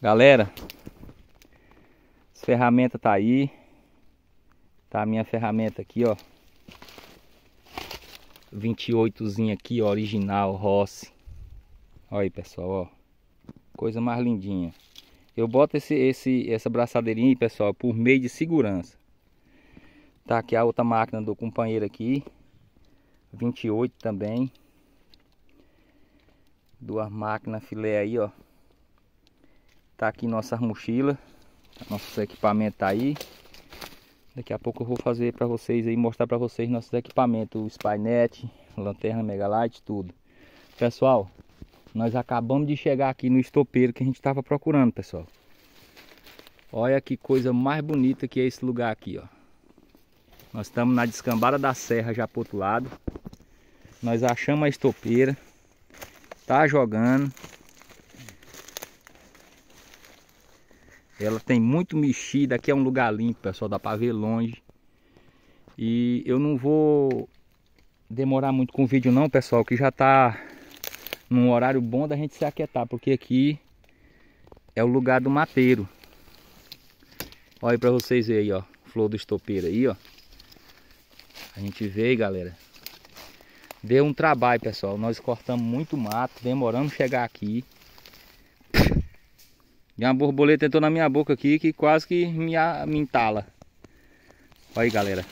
Galera, as ferramentas tá aí. Tá a minha ferramenta aqui, ó. 28zinho aqui, ó, original, Rossi. Olha aí, pessoal, ó. Coisa mais lindinha. Eu boto esse, esse, essa braçadeirinha aí, pessoal, por meio de segurança. Tá aqui a outra máquina do companheiro aqui. 28 também. Duas máquinas filé aí, ó. Tá aqui nossas mochilas. Nossos equipamentos aí. Daqui a pouco eu vou fazer para vocês aí, mostrar para vocês nossos equipamentos, o Spynet, lanterna Megalight, tudo. Pessoal, nós acabamos de chegar aqui no estopeiro que a gente estava procurando, pessoal. Olha que coisa mais bonita que é esse lugar aqui, ó. Nós estamos na descambada da serra já pro outro lado. Nós achamos a estopeira. Tá jogando. Ela tem muito mexida, aqui é um lugar limpo, pessoal, dá para ver longe. E eu não vou demorar muito com o vídeo não, pessoal, que já tá num horário bom da gente se aquietar, porque aqui é o lugar do mateiro. Olha aí pra vocês verem aí, ó, flor do estopeiro aí, ó. A gente veio, galera. Deu um trabalho, pessoal. Nós cortamos muito mato, demorando chegar aqui. E uma borboleta entrou na minha boca aqui que quase que me, me entala. Olha aí, galera.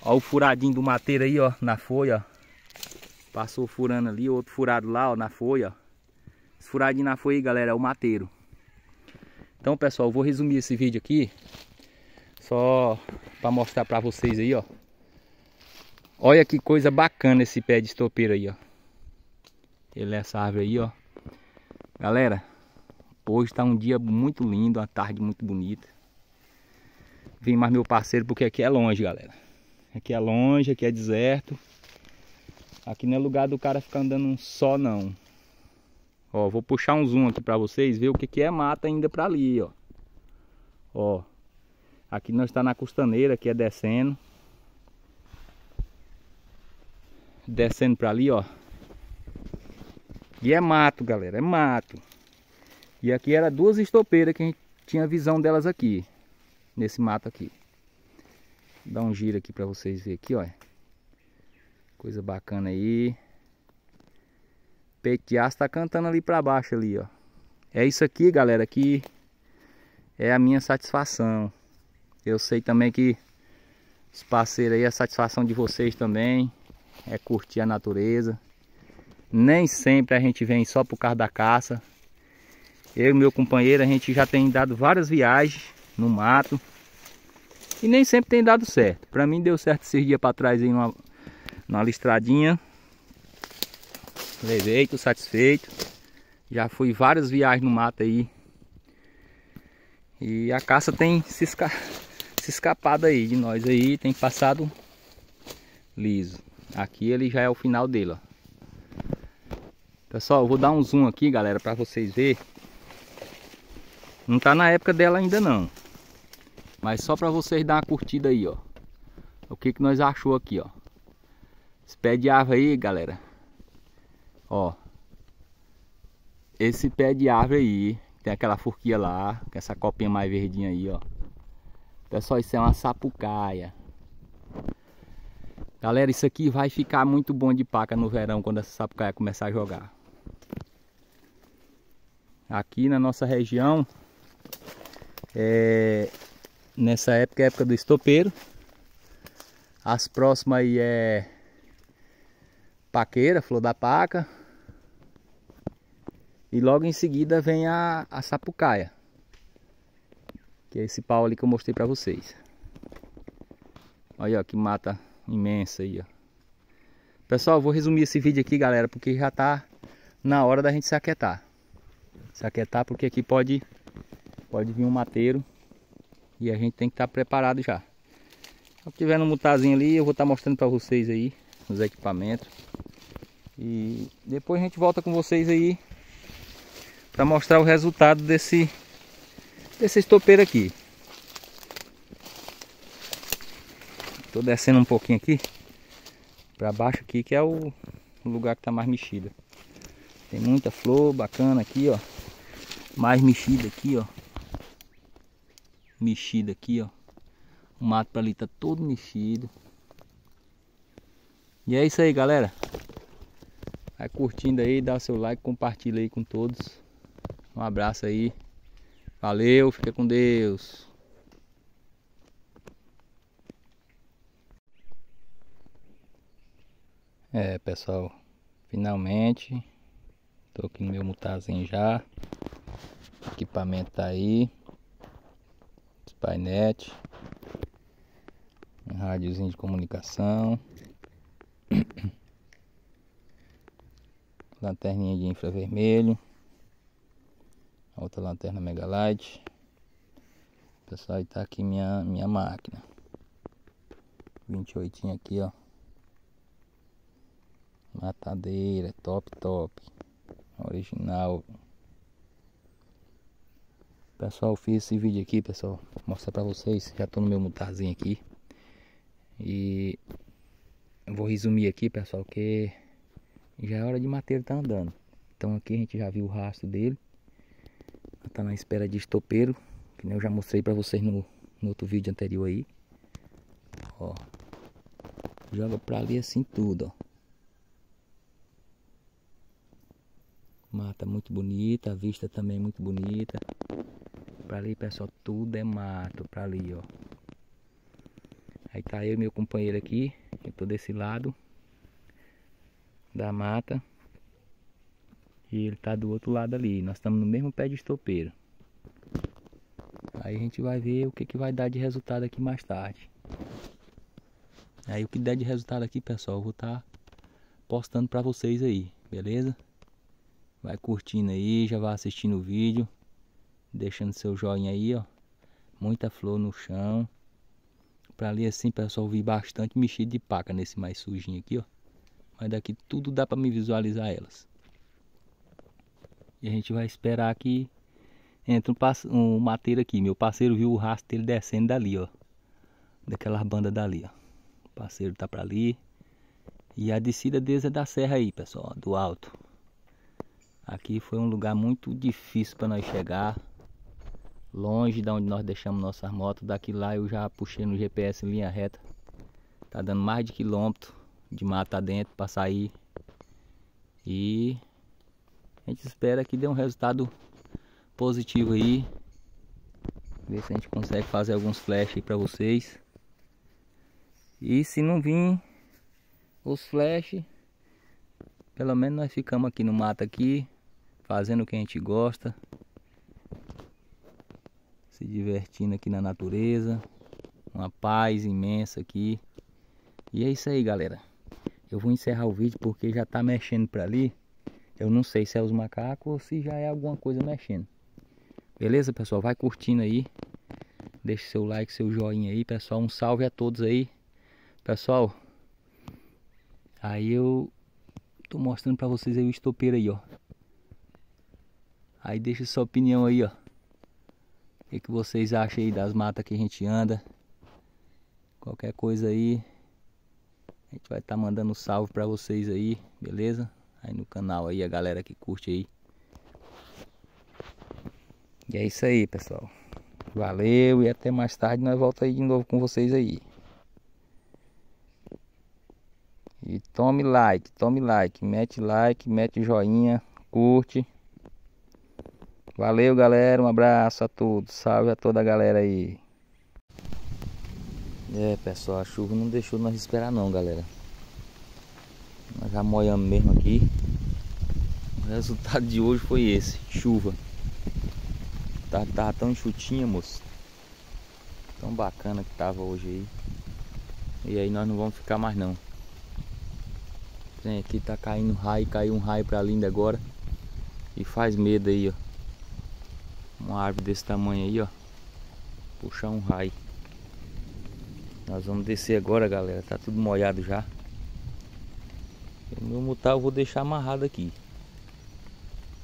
Olha o furadinho do mateiro aí, ó, na folha, ó. Passou furando ali, outro furado lá, ó, na folha, ó. Esse furadinho na folha aí, galera, é o mateiro. Então, pessoal, vou resumir esse vídeo aqui. Só para mostrar para vocês aí, ó. Olha que coisa bacana esse pé de estopeiro aí, ó. Ele é essa árvore aí, ó. Galera, hoje está um dia muito lindo, uma tarde muito bonita. Vim mais meu parceiro porque aqui é longe, galera. Aqui é longe, aqui é deserto. Aqui não é lugar do cara ficar andando só, não. Ó, vou puxar um zoom aqui para vocês ver o que, que é mata ainda para ali, ó. Ó, aqui nós está na costaneira, aqui é descendo. Descendo para ali, ó. E é mato, galera, é mato. E aqui era duas estopeiras que a gente tinha visão delas aqui. Nesse mato aqui. Dar um giro aqui para vocês verem aqui, ó. Coisa bacana aí. Peito de aço tá cantando ali para baixo ali, ó. É isso aqui, galera, que é a minha satisfação. Eu sei também que os parceiros aí, a satisfação de vocês também é curtir a natureza. Nem sempre a gente vem só por causa da caça. Eu e meu companheiro, a gente já tem dado várias viagens no mato. E nem sempre tem dado certo. Para mim deu certo esses dias para trás aí numa, numa listradinha. Levei, tô satisfeito. Já fui várias viagens no mato aí. E a caça tem se, esca... se escapado aí de nós aí, tem passado liso. Aqui ele já é o final dele, ó. Pessoal, vou dar um zoom aqui, galera, para vocês verem. Não tá na época dela ainda não. Mas só para vocês dar uma curtida aí, ó. O que que nós achou aqui, ó. Esse pé de árvore aí, galera. Ó. Esse pé de árvore aí, tem aquela forquia lá, com essa copinha mais verdinha aí, ó. Pessoal, isso é uma sapucaia. Galera, isso aqui vai ficar muito bom de paca no verão, quando essa sapucaia começar a jogar aqui na nossa região é, nessa época é época do estopeiro. As próximas aí é paqueira, flor da paca. E logo em seguida vem a, a sapucaia que é esse pau ali que eu mostrei para vocês. Olha ó, que mata imensa aí ó. Pessoal vou resumir esse vídeo aqui galera porque já tá na hora da gente se aquietar se aquietar porque aqui pode pode vir um mateiro e a gente tem que estar tá preparado já. Se tiver no mutazinho ali, eu vou estar tá mostrando para vocês aí os equipamentos. E depois a gente volta com vocês aí para mostrar o resultado desse desse estopeiro aqui. Tô descendo um pouquinho aqui para baixo aqui, que é o lugar que tá mais mexido. Tem muita flor bacana aqui, ó. Mais mexida aqui, ó. Mexida aqui, ó. O mato pra ali tá todo mexido. E é isso aí, galera. Vai curtindo aí, dá o seu like, compartilha aí com todos. Um abraço aí. Valeu, fica com Deus. É, pessoal, finalmente tô aqui no meu mutazinho já. O equipamento tá aí. Spynet. Um rádiozinho de comunicação. Lanterninha de infravermelho. Outra lanterna Megalight. Pessoal, aí tá aqui minha, minha máquina. 28 aqui, ó. Matadeira, top, top. Original. Pessoal, fiz esse vídeo aqui, pessoal. Vou mostrar pra vocês. Já tô no meu mutarzinho aqui. E vou resumir aqui, pessoal, que já é hora de mateiro tá andando. Então aqui a gente já viu o rastro dele. Tá na espera de estopeiro, que eu já mostrei pra vocês no, no outro vídeo anterior aí. Ó. Joga pra ali assim tudo, ó. Mata muito bonita, a vista também muito bonita. Pra ali, pessoal, tudo é mato pra ali, ó. Aí tá eu e meu companheiro aqui. Eu tô desse lado da mata. E ele tá do outro lado ali. Nós estamos no mesmo pé de estopeiro. Aí a gente vai ver o que, que vai dar de resultado aqui mais tarde. Aí o que der de resultado aqui, pessoal, eu vou estar tá postando para vocês aí, beleza? Vai curtindo aí, já vai assistindo o vídeo. Deixando seu joinha aí, ó. Muita flor no chão. Pra ali assim, pessoal, vi bastante mexido de paca nesse mais sujinho aqui, ó. Mas daqui tudo dá pra me visualizar elas. E a gente vai esperar que entre um, um mateiro aqui. Meu parceiro viu o rastro dele descendo dali, ó. Daquelas bandas dali, ó. O parceiro tá pra ali. E a descida deles é da serra aí, pessoal, do alto. Aqui foi um lugar muito difícil para nós chegar. Longe de onde nós deixamos nossas motos. Daqui lá eu já puxei no GPS em linha reta. Tá dando mais de quilômetro de mata dentro para sair. E a gente espera que dê um resultado positivo aí. Ver se a gente consegue fazer alguns flash aí pra vocês. E se não vir os flash, pelo menos nós ficamos aqui no mato aqui, fazendo o que a gente gosta. Se divertindo aqui na natureza. Uma paz imensa aqui. E é isso aí, galera. Eu vou encerrar o vídeo porque já tá mexendo pra ali. Eu não sei se é os macacos ou se já é alguma coisa mexendo. Beleza, pessoal? Vai curtindo aí. Deixe seu like, seu joinha aí, pessoal. Um salve a todos aí. Pessoal, aí eu tô mostrando pra vocês aí o estopeiro aí, ó. Aí deixa sua opinião aí, ó. O que, que vocês acham aí das matas que a gente anda. Qualquer coisa aí. A gente vai estar tá mandando salve pra vocês aí, beleza? aí no canal aí, a galera que curte aí. E é isso aí, pessoal. Valeu e até mais tarde nós voltamos aí de novo com vocês aí. E tome like, tome like, mete like, mete joinha, curte. Valeu, galera. Um abraço a todos. Salve a toda a galera aí. É, pessoal, a chuva não deixou nós esperar não, galera. Nós já moiamos mesmo aqui. O resultado de hoje foi esse, chuva. Tá, tava tão enxutinha, moço. Tão bacana que tava hoje aí. E aí nós não vamos ficar mais não. Tem aqui tá caindo raio, caiu um raio pra linda agora. E faz medo aí, ó. Uma árvore desse tamanho aí, ó. Puxar um raio. Nós vamos descer agora, galera. Tá tudo molhado já. O meu mutar eu vou deixar amarrado aqui.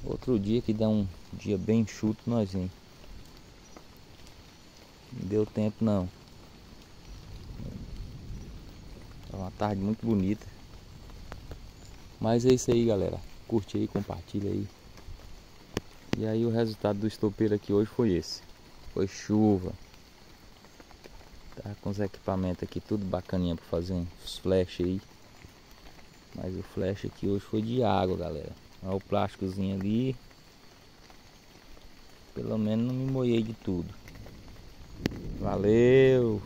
Outro dia que der um dia bem chuto nós vem. Não deu tempo não. É uma tarde muito bonita. Mas é isso aí galera. curte aí, compartilha aí. E aí o resultado do estopeiro aqui hoje foi esse. Foi chuva. Tá com os equipamentos aqui tudo bacaninha para fazer os flash aí. Mas o flash aqui hoje foi de água, galera. Olha o plásticozinho ali. Pelo menos não me moiei de tudo. Valeu!